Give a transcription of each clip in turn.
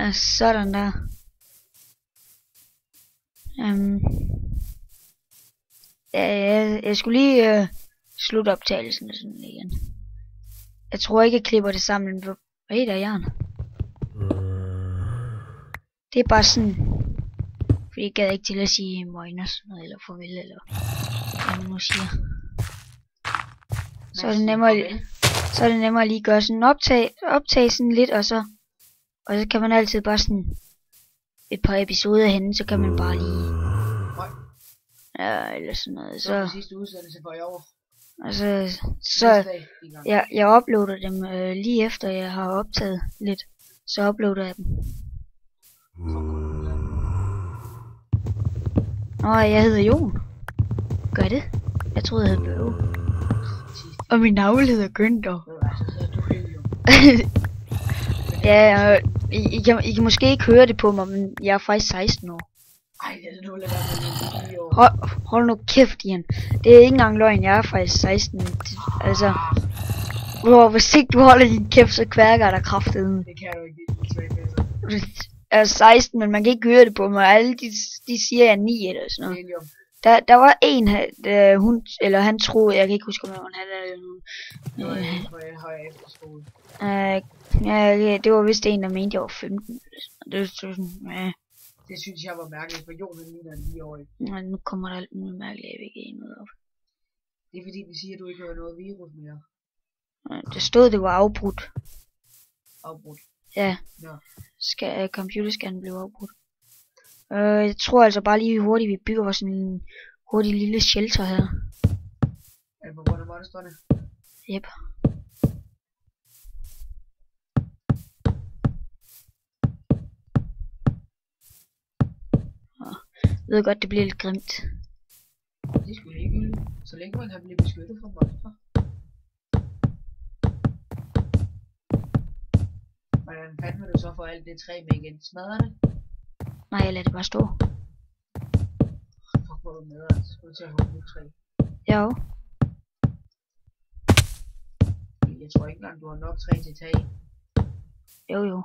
Ja, sådan der. Um, ja, jeg, jeg skulle lige øh, slutte optagelsen sådan igen. Jeg tror ikke, jeg klipper det sammen. Hvor- Hey, der er Jan. Det er bare sådan... Fordi jeg gad ikke til at sige morgen og sådan noget, eller farvel, eller hvad man nu siger. Så er det nemmere, så er det nemmere lige at gøre sådan optag, optage sådan lidt, og så, og så kan man altid bare sådan et par episoder henne, så kan man bare lige, ja, eller sådan noget, Så så, det sidste udsendelse for i år. altså, så, gang. jeg, jeg uploader dem øh, lige efter jeg har optaget lidt, så uploader jeg dem. Nå, jeg hedder Jon. Gør jeg det? Jeg troede, jeg hed Børge. Og min navn hedder Günther. Du så hedder Helium. ja, øh, I, I, kan, I kan måske ikke høre det på mig, men jeg er faktisk 16 år. Ej, det er nu lade være med. Hold, hold nu kæft, Ian. Det er ikke engang løgn, jeg er faktisk 16. Det, altså, hvor, hvis ikke du holder din kæft, så kværker der kraftedeme. Det kan du ikke, er. Jeg er 16, men man kan ikke høre det på mig. Alle de, de siger, jeg er 9 eller sådan noget. Der, der var en, der, hun, eller han troede, jeg kan ikke huske, om han er eller nogen. Det var Øh, øh, ja, det var vist en, der mente, jeg var 15. eller sådan noget. Det sådan, ja, Det synes jeg var mærkeligt, for Jon han ligner en 9-årig. Nå, nu kommer der alt muligt mærkeligt, en ud af. Det er fordi, vi siger, at du ikke har noget virus mere. Øh, Der stod, det var afbrudt. Afbrudt. Ja. Nå. Skal, computerscannen blev afbrudt. Øh, jeg tror altså bare lige hurtigt, vi bygger vores en hurtig lille shelter her. Er det på grund af monsterne? Yep. Jeg ved godt, det bliver lidt grimt. Det skulle ikke Så længe man kan blive beskyttet fra monstre. Hvordan fanden vil du så få alt det træ med igen? Smadrer det? Nej, jeg lader det bare stå. Fuck, hvor er du med, altså. Skal du til at holde nyt træ? Jo. Jeg tror ikke engang, du har nok træ til tag. Jo, jo.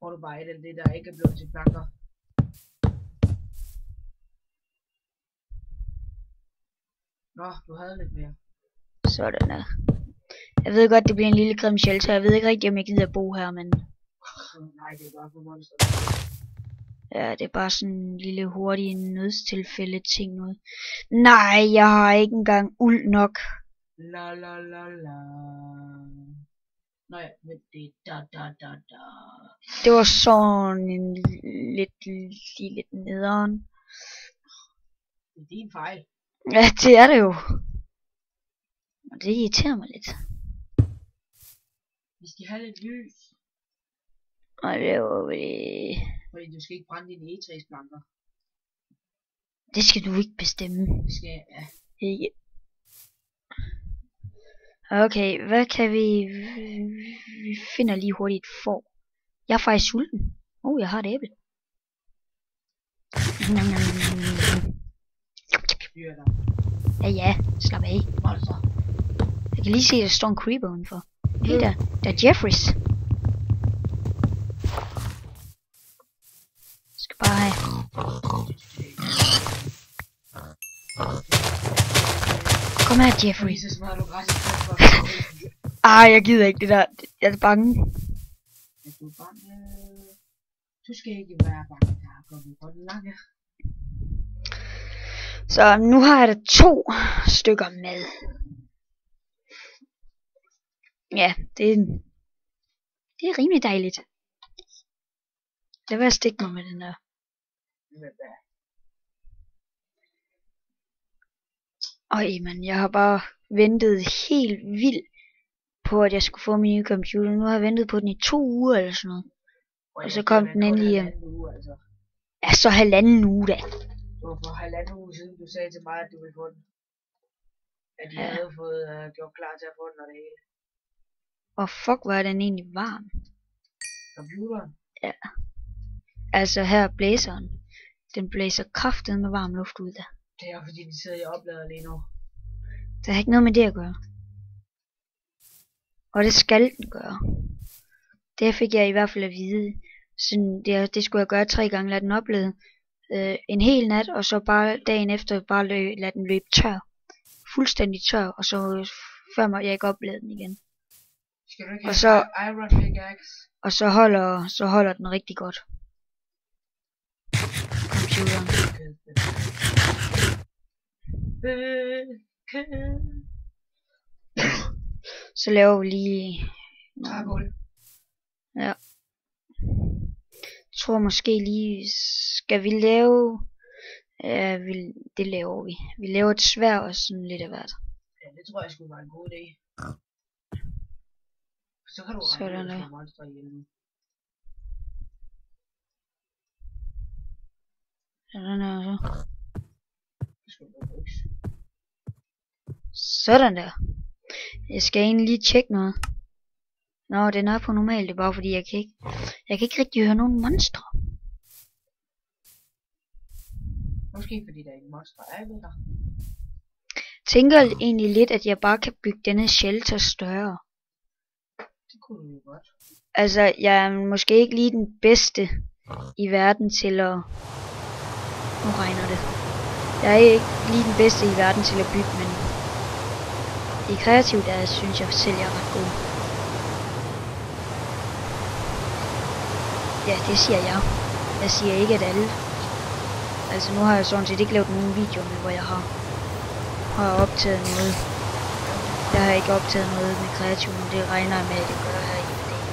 Får du bare et af det, der ikke er blevet til planker. Nå, du havde lidt mere. Sådan der. Jeg ved godt, det bliver en lille grim shelter. Jeg ved ikke rigtig, om jeg gider bo her, men... Nej, det er bare for monster. Ja, det er bare sådan en lille hurtig nødstilfælde ting noget. Nej, jeg har ikke engang uld nok. La la la la. Nå ja, men det er da da da da. Det var sådan en lidt, lige lidt nederen. Det er din fejl. Ja, det er det jo. Og det irriterer mig lidt. Vi skal have lidt lys. Og det var vel... Fordi du skal ikke brænde dine egetræsplanker. Det skal du ikke bestemme. Det skal, ja. Ikke. Okay, hvad kan vi... Vi finder lige hurtigt får. Jeg er faktisk sulten. Oh, jeg har et æble. Dyr der. Ja, ja, slap af. Monster. Jeg kan lige se, at der står en creeper udenfor. Hey der, der er Jeffries. Skal bare have... Kom her, så for. Ej, jeg gider ikke det der. Jeg er bange. Er du bange? Du skal ikke være bange, der er kommet på den lange. Så nu har jeg da to stykker mad. Ja, det er, det er rimelig dejligt. Lad være at stikke mig med den der. Er Øj, man, jeg har bare ventet helt vildt på, at jeg skulle få min nye computer. Nu har jeg ventet på den i to uger eller sådan noget. Og så kom den endelig hjem. Altså. Ja, så halvanden uge da. Det var for halvanden uge siden, du sagde til mig, at du ville få den. At de Ja. ja. havde fået uh, gjort klar til at få den og det hele. Og fuck, hvor er den egentlig varm. Computeren? Altså her er blæseren. Den blæser kraftet med varm luft ud der. Det er fordi, de sidder i oplader lige nu. Der har ikke noget med det at gøre. Og det skal den gøre. Det fik jeg i hvert fald at vide. Sådan, det, det skulle jeg gøre tre gange, lade den oplade øh, en hel nat, og så bare dagen efter bare lø, lade den løbe tør. Fuldstændig tør, og så før må jeg ikke oplade den igen. Skal du ikke Og så- Iron Pickaxe? Og så holder, så holder den rigtig godt. Computeren. Så laver vi lige... Trægulv. Ja. Jeg tror måske lige... Skal vi lave... Ja, vi, det laver vi. Vi laver et svær og sådan lidt af hvert. Ja, det tror jeg skulle være en god idé. Så kan du Sådan at monster ihjel. Sådan der, så. Sådan der. Jeg skal egentlig lige tjekke noget. Nå, den er på normal, det er bare fordi jeg kan ikke... Jeg kan ikke rigtig høre nogen monstre. Måske fordi der er en monster er ved dig. Tænker egentlig lidt, at jeg bare kan bygge denne shelter større. Det kunne du jo godt. Altså, jeg er måske ikke lige den bedste i verden til at... Nu regner det. Jeg er ikke lige den bedste i verden til at bygge, men... I kreativt der synes jeg selv, jeg er ret god. Ja, det siger jeg. Jeg siger ikke, at alle... Altså, nu har jeg sådan set ikke lavet nogen videoer med, hvor jeg har, har optaget noget. Jeg har ikke optaget noget med kreativt, men det regner jeg med, at det gør her i dag.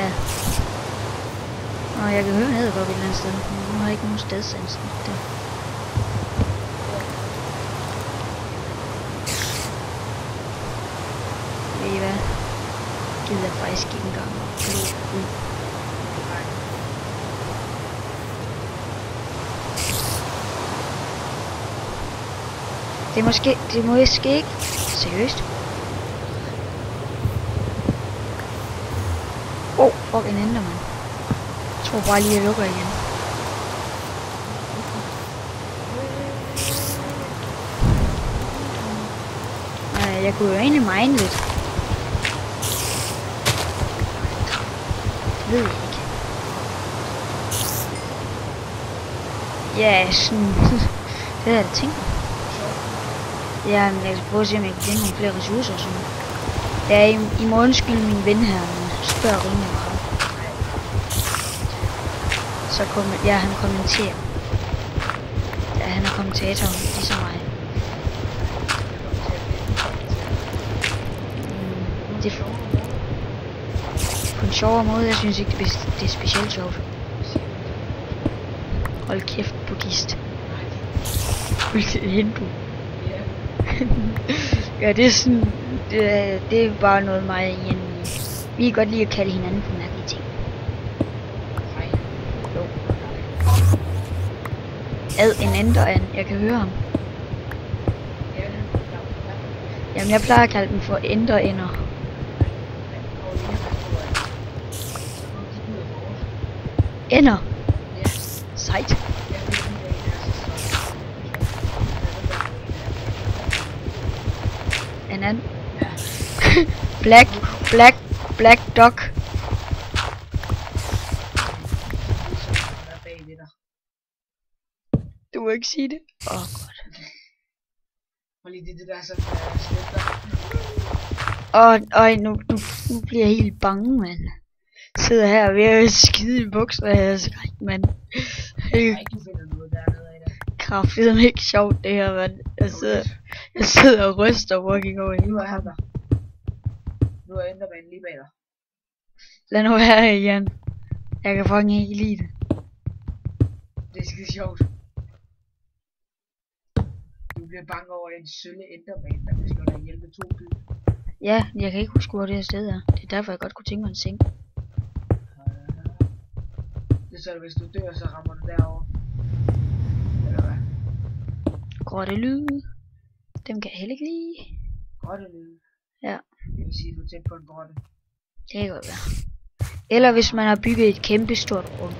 Ja. Og jeg kan høre at jeg går et eller andet sted. Nu har jeg ikke nogen stedsans. Det. Ved I hvad? Gider jeg faktisk ikke engang at ud. Det er måske, det må måske ikke. Seriøst? Åh, oh, fuck en ender, man. Jeg tror bare lige, jeg lukker igen. Jeg kunne jo egentlig mine lidt. Det ved ikke. Ja, sådan... det havde jeg da tænkt. Ja, men jeg skal prøve at se, om jeg kan finde nogle flere ressourcer og sådan. Ja, I, I må undskylde min ven her, men spørger rimelig meget. Så kommer, ja, han kommenterer. Ja, han er kommentator, ligesom mig. Mm, det er på en sjovere måde, jeg synes ikke, det er, det er specielt sjovt. Hold kæft, buddhist. Hindu. Ja. Ja, det er sådan, det, er- det er bare noget mig og Ian. Vi kan godt lide at kalde hinanden for mærkelige ting. Jo. Ad en ender an, jeg kan høre ham. Jamen, jeg plejer at kalde dem for enderender. Ender. Sejt. En anden. Black, black, black dog. Du må ikke sige det. Åh, oh, godt. Og lige det, det der slipper. Åh, øj, nu, nu, nu bliver jeg helt bange, mand. Sidder her ved at skide i bukser af skræk, mand. Jeg er ikke sjovt, det her, mand. Jeg sidder, jeg sidder og ryster walking over er han der. Nu er Enderman lige bag dig. Lad nu være, Jan. Jeg kan fucking ikke lide det. Det er skide sjovt. Du bliver bange over en sølle Enderman, der vil slå dig ihjel med to bid. Ja, jeg kan ikke huske, hvor det her sted er. Det er derfor, jeg godt kunne tænke mig en seng. Så, hvis du dør, så rammer du derover. Eller hvad? Grotte lyde. Dem kan jeg heller ikke lide. Grotte lyde. Ja. Det vil sige, at du er tæt på en grotte. Det kan godt være. Eller hvis man har bygget et kæmpe stort rum.